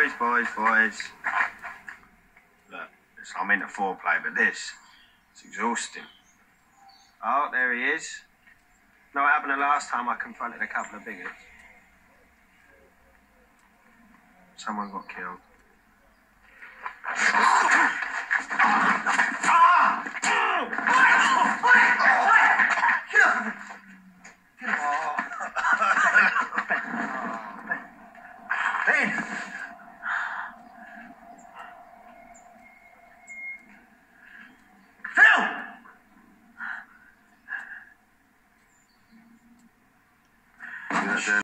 boys, boys, boys. Look, I'm into foreplay, but this, it's exhausting. Oh, there he is. No, it happened the last time I confronted a couple of bigots. Someone got killed. Ben! Commission.